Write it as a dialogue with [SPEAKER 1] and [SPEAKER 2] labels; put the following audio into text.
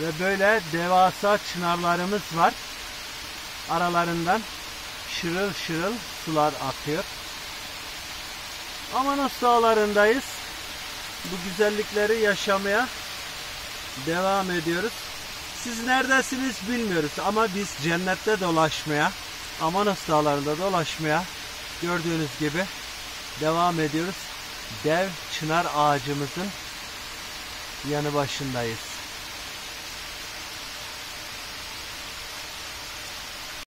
[SPEAKER 1] Ve böyle devasa çınarlarımız var. Aralarından şırıl şırıl sular akıyor. Amanos dağlarındayız. Bu güzellikleri yaşamaya devam ediyoruz. Siz neredesiniz bilmiyoruz ama biz cennette dolaşmaya, Amanos dağlarında dolaşmaya gördüğünüz gibi devam ediyoruz. Dev çınar ağacımızın yanı başındayız.